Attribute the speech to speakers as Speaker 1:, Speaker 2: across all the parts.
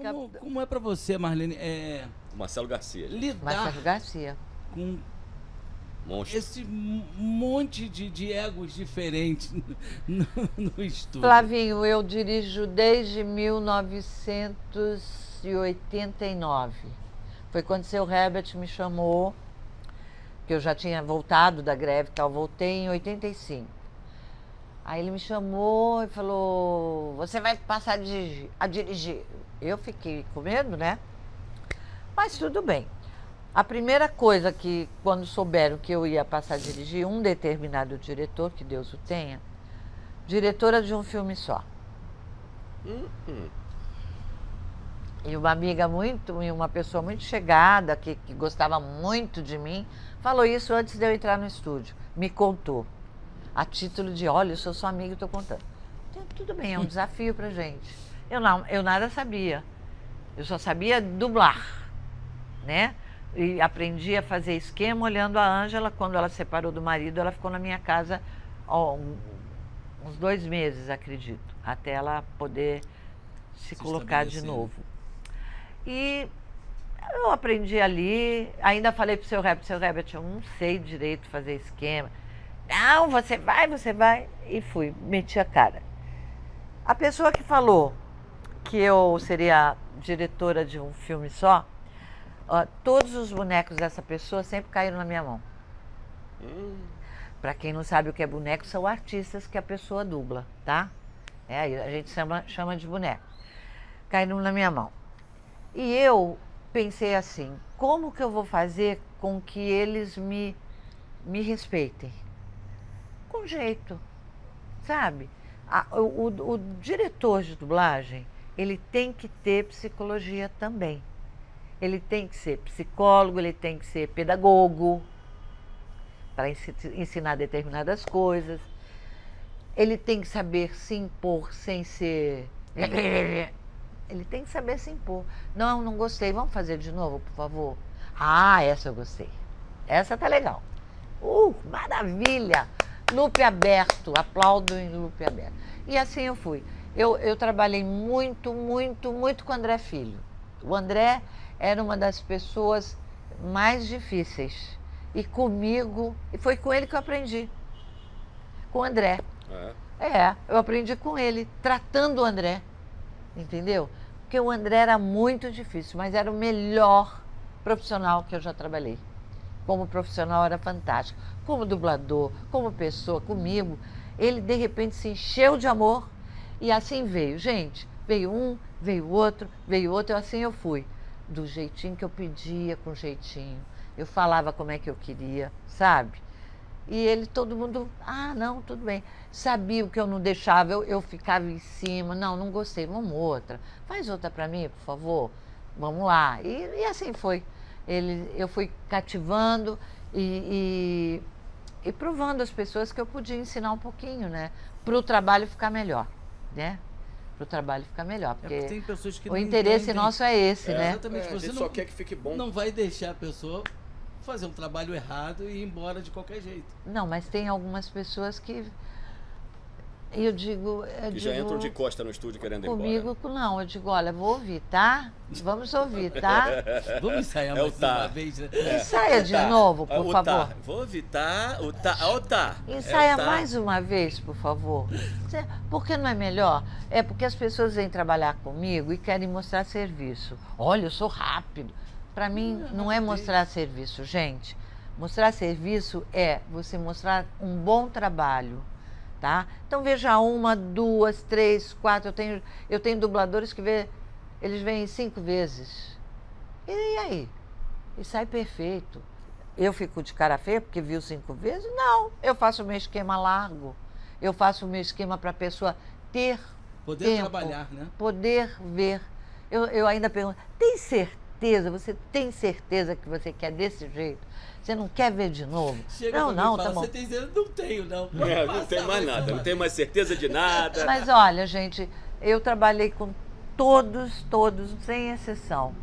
Speaker 1: Como, como é para você, Marlene, é,
Speaker 2: Marcelo Garcia.
Speaker 1: lidar
Speaker 3: Marcelo Garcia.
Speaker 1: com
Speaker 2: Monstro.
Speaker 1: esse monte de, de egos diferentes no, no estúdio?
Speaker 3: Flavinho, eu dirijo desde 1989. Foi quando seu Herbert me chamou, que eu já tinha voltado da greve e tal, voltei em 85. Aí ele me chamou e falou: Você vai passar a dirigir. A dirigir. Eu fiquei com medo, né? Mas tudo bem. A primeira coisa que, quando souberam que eu ia passar a dirigir, um determinado diretor, que Deus o tenha, diretora de um filme só.
Speaker 2: Hum, hum.
Speaker 3: E uma amiga muito, e uma pessoa muito chegada, que, que gostava muito de mim, falou isso antes de eu entrar no estúdio. Me contou. A título de, olha, eu sou sua amiga e estou contando. Então, tudo bem, é um desafio pra gente. Eu, não, eu nada sabia. Eu só sabia dublar, né? E aprendi a fazer esquema olhando a Ângela. Quando ela se separou do marido, ela ficou na minha casa ó, um- uns dois meses, acredito, até ela poder se,
Speaker 1: Se
Speaker 3: colocar de novo. E eu aprendi ali, ainda falei pro seu Herbert, seu Herbert, eu não sei direito fazer esquema. Não, você vai, você vai. E fui, meti a cara. A pessoa que falou que eu seria diretora de um filme só, todos os bonecos dessa pessoa sempre caíram na minha mão.
Speaker 2: Hum.
Speaker 3: Para quem não sabe o que é boneco, são artistas que a pessoa dubla, tá? É, a gente chama, chama de boneco. Caíram na minha mão. E eu pensei assim, como que eu vou fazer com que eles me, me respeitem? Com jeito, sabe? A- o, o- o diretor de dublagem, ele tem que ter psicologia também. Ele tem que ser psicólogo, ele tem que ser pedagogo, para ensinar determinadas coisas. Ele tem que saber se impor sem ser. Ele tem que saber se impor. Não, não gostei. Vamos fazer de novo, por favor? Ah, essa eu gostei. Essa tá legal. Uh, maravilha! Loop aberto, aplaudo em loop aberto. E assim eu fui. Eu, eu trabalhei muito, muito, muito com o André Filho. O André era uma das pessoas mais difíceis. E comigo, e foi com ele que eu aprendi. Com o André.
Speaker 2: É.
Speaker 3: É, eu aprendi com ele, tratando o André. Entendeu? Porque o André era muito difícil, mas era o melhor profissional que eu já trabalhei. Como profissional era fantástico. Como dublador, como pessoa, comigo. Ele de repente se encheu de amor e assim veio. Gente, veio um, veio outro, veio outro, e assim eu fui. Do jeitinho que eu pedia, com jeitinho. Eu falava como é que eu queria, sabe? E ele, todo mundo, ah, não, tudo bem. Sabia o que eu não deixava, eu, eu ficava em cima. Não, não gostei, vamos outra. Faz outra para mim, por favor. Vamos lá. E, e assim foi. Ele, eu fui cativando e, e, e provando às pessoas que eu podia ensinar um pouquinho, né? Para o trabalho ficar melhor, né? Para o trabalho ficar melhor.
Speaker 1: É
Speaker 3: Porque
Speaker 1: porque tem pessoas que
Speaker 3: o
Speaker 1: não
Speaker 3: interesse
Speaker 1: entendem.
Speaker 3: nosso é esse,
Speaker 2: É,
Speaker 3: né?
Speaker 1: Exatamente,
Speaker 2: É,
Speaker 1: você não,
Speaker 2: só quer que fique bom.
Speaker 1: não vai deixar a pessoa fazer um trabalho errado e ir embora de qualquer jeito.
Speaker 3: Não, mas tem algumas pessoas que. Eu digo. Eu
Speaker 2: Que já
Speaker 3: digo,
Speaker 2: entram de costa no estúdio querendo ir
Speaker 3: Comigo, não. Eu digo, olha, vou ouvir, tá? Vamos ouvir, tá?
Speaker 1: Vamos ensaiar
Speaker 2: É
Speaker 1: mais
Speaker 2: tá.
Speaker 1: uma vez, né?
Speaker 3: Ensaia de
Speaker 2: Tá.
Speaker 3: novo, por
Speaker 2: o
Speaker 3: favor.
Speaker 2: Tá. Vou evitar o tá. Ó, o tá.
Speaker 3: Ensaia
Speaker 2: É o tá.
Speaker 3: mais uma vez, por favor. Cê- Por que não é melhor? É porque as pessoas vêm trabalhar comigo e querem mostrar serviço. Olha, eu sou rápido. Para mim, não é mostrar serviço, gente. Mostrar serviço é você mostrar um bom trabalho, tá? Então veja uma, duas, três, quatro. Eu tenho, eu tenho dubladores que vê, eles vêm cinco vezes. E aí? E sai perfeito. Eu fico de cara feia porque viu cinco vezes? Não, eu faço o meu esquema largo. Eu faço o meu esquema para a pessoa ter
Speaker 1: Poder
Speaker 3: tempo,
Speaker 1: trabalhar, né?
Speaker 3: poder ver. Eu, eu ainda pergunto, tem certeza? Você tem certeza que você quer desse jeito? Você não quer ver de novo?
Speaker 1: Chega
Speaker 3: não,
Speaker 1: e
Speaker 3: não,
Speaker 1: fala,
Speaker 3: tá bom.
Speaker 1: Você tem certeza? Não tenho, não.
Speaker 2: É, não
Speaker 1: passar
Speaker 2: tem mais nada, não tem mais certeza de nada.
Speaker 3: Mas olha, gente, eu trabalhei com todos, todos, sem exceção.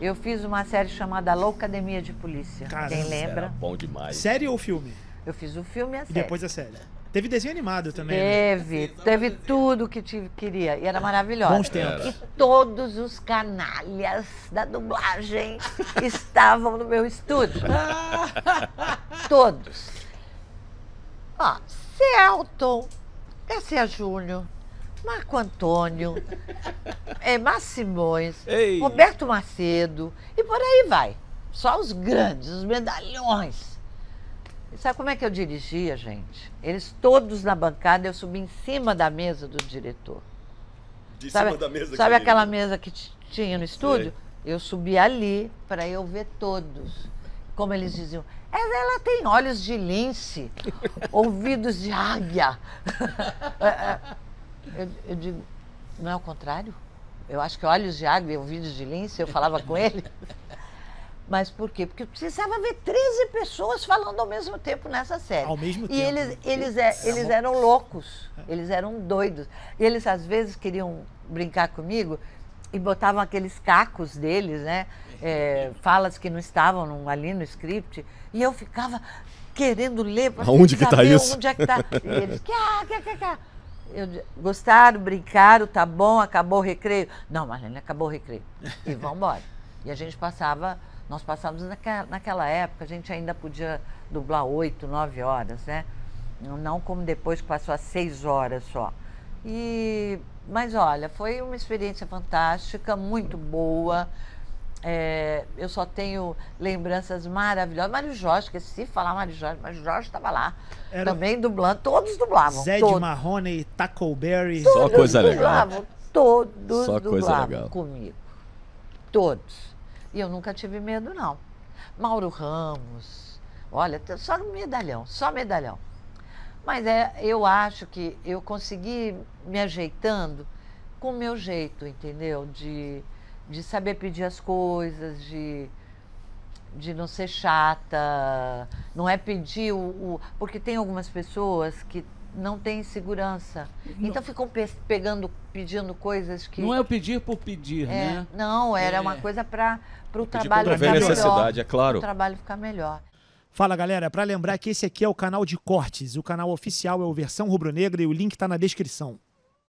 Speaker 3: Eu fiz uma série chamada Loucademia de Polícia.
Speaker 4: Caramba.
Speaker 3: Quem
Speaker 2: Era
Speaker 3: lembra?
Speaker 2: bom demais.
Speaker 4: Série ou filme?
Speaker 3: Eu fiz o filme e a
Speaker 4: E
Speaker 3: série.
Speaker 4: depois a série. Teve desenho animado também. né?
Speaker 3: Teve, teve tudo que tive, queria. E era maravilhosa.
Speaker 4: Bons tempos.
Speaker 3: E todos os canalhas da dublagem estavam no meu estúdio. Todos. Ó, Celton, Garcia Júnior, Marco Antônio, é, Massimões,
Speaker 2: Ei.
Speaker 3: Roberto Macedo, e por aí vai. Só os grandes, os medalhões. Sabe como é que eu dirigia, gente? Eles todos na bancada, eu subi em cima da mesa do diretor.
Speaker 2: De
Speaker 3: Sabe,
Speaker 2: cima da mesa. que
Speaker 3: sabe
Speaker 2: você
Speaker 3: aquela mesa que tinha no estúdio? Eu subi ali para eu ver todos. Como eles diziam, "Ela- ela tem olhos de lince, ouvidos de águia. É, é. eu, eu digo, não é o contrário? Eu acho que olhos de águia e ouvidos de lince, eu falava com ele. Mas por quê? Porque eu precisava ver 13 pessoas falando ao mesmo tempo nessa série.
Speaker 4: Ao mesmo
Speaker 3: e
Speaker 4: tempo,
Speaker 3: eles,
Speaker 4: né?
Speaker 3: eles, é- eles eram loucos, eles eram doidos. E eles às vezes queriam brincar comigo e botavam aqueles cacos deles, né? É, falas que não estavam no- ali no script. E eu ficava querendo ler para
Speaker 2: Aonde que tá
Speaker 3: saber
Speaker 2: isso?
Speaker 3: onde é que tá. E eles, "Cá, cá, cá, cá." Eu, gostaram, brincaram, tá bom, acabou o recreio. Não, Marlene, acabou o recreio. E vamos embora. E a gente passava, nós passávamos naquela, naquela época, a gente ainda podia dublar oito, nove horas, né? Não- como depois que passou a seis horas só. E, mas olha, foi uma experiência fantástica, muito boa. É, eu só tenho lembranças maravilhosas. Mário Jorge, esqueci de falar Mário Jorge, Mário Jorge estava lá.
Speaker 4: Era-
Speaker 3: Também dublando, todos dublavam.
Speaker 4: Zed
Speaker 3: todos.
Speaker 4: Marrone, Tackleberry.
Speaker 2: Só
Speaker 3: Todos
Speaker 2: coisa legal.
Speaker 3: dublavam, todos
Speaker 2: Só coisa
Speaker 3: dublavam
Speaker 2: legal.
Speaker 3: comigo. Todos. E eu nunca tive medo, não. Mauro Ramos, olha, só medalhão, só medalhão. Mas é, eu acho que eu consegui me ajeitando com o meu jeito, entendeu? De, de saber pedir as coisas, de, de não ser chata, não é pedir o, o- Porque tem algumas pessoas que não têm segurança. Então ficam pe- pegando, pedindo coisas que.
Speaker 1: Não é o pedir por pedir,
Speaker 3: É,
Speaker 1: né?
Speaker 3: Não, era
Speaker 1: É.
Speaker 3: uma coisa para o trabalho ficar melhor.
Speaker 2: necessidade, é claro.
Speaker 3: O trabalho ficar melhor.
Speaker 4: Fala galera, pra lembrar que esse aqui é o canal de cortes. O canal oficial é o Versão Rubro Negra e o link tá na descrição.